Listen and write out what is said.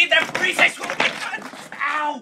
believe that recess will be cut! Ow!